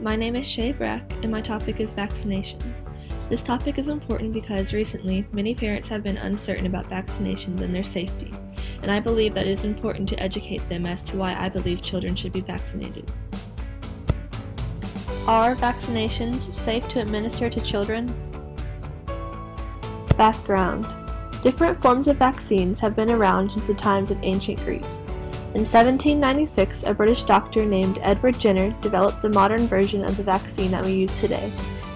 my name is Shea Brack and my topic is vaccinations. This topic is important because recently many parents have been uncertain about vaccinations and their safety, and I believe that it is important to educate them as to why I believe children should be vaccinated. Are vaccinations safe to administer to children? Background Different forms of vaccines have been around since the times of ancient Greece. In 1796, a British doctor named Edward Jenner developed the modern version of the vaccine that we use today.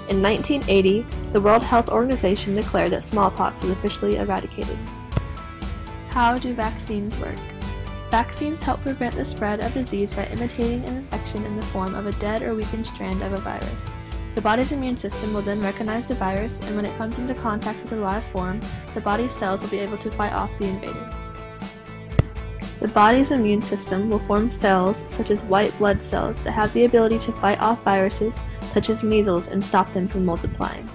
In 1980, the World Health Organization declared that smallpox was officially eradicated. How do vaccines work? Vaccines help prevent the spread of disease by imitating an infection in the form of a dead or weakened strand of a virus. The body's immune system will then recognize the virus, and when it comes into contact with a live form, the body's cells will be able to fight off the invader. The body's immune system will form cells, such as white blood cells, that have the ability to fight off viruses, such as measles, and stop them from multiplying.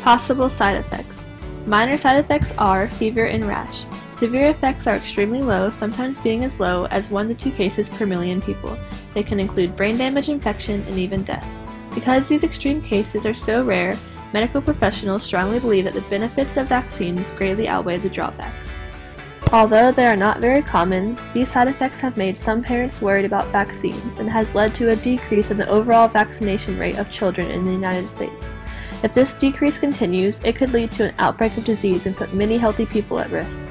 Possible side effects Minor side effects are fever and rash. Severe effects are extremely low, sometimes being as low as 1 to 2 cases per million people. They can include brain damage, infection, and even death. Because these extreme cases are so rare, medical professionals strongly believe that the benefits of vaccines greatly outweigh the drawbacks. Although they are not very common, these side effects have made some parents worried about vaccines and has led to a decrease in the overall vaccination rate of children in the United States. If this decrease continues, it could lead to an outbreak of disease and put many healthy people at risk.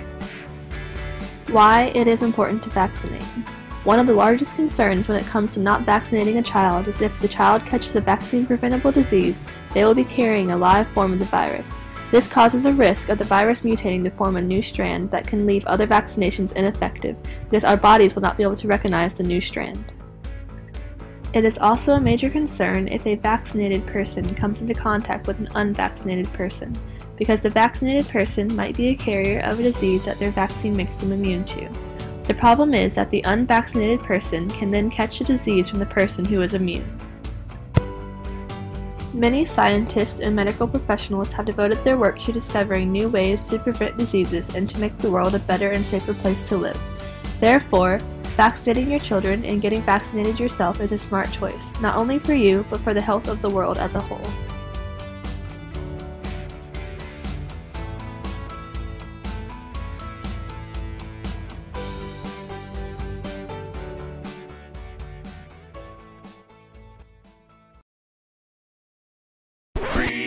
Why it is important to vaccinate. One of the largest concerns when it comes to not vaccinating a child is if the child catches a vaccine preventable disease, they will be carrying a live form of the virus. This causes a risk of the virus mutating to form a new strand that can leave other vaccinations ineffective because our bodies will not be able to recognize the new strand. It is also a major concern if a vaccinated person comes into contact with an unvaccinated person, because the vaccinated person might be a carrier of a disease that their vaccine makes them immune to. The problem is that the unvaccinated person can then catch the disease from the person who is immune. Many scientists and medical professionals have devoted their work to discovering new ways to prevent diseases and to make the world a better and safer place to live. Therefore, vaccinating your children and getting vaccinated yourself is a smart choice, not only for you, but for the health of the world as a whole.